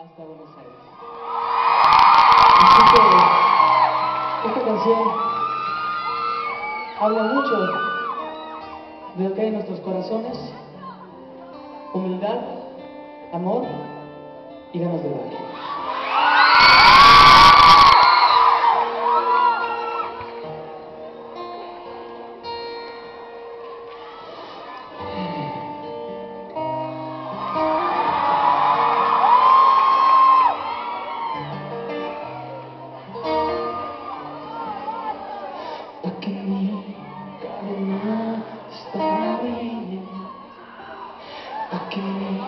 hasta Buenos Aires. Esta canción habla mucho de lo que hay en nuestros corazones, humildad, amor y ganas de dar. Walking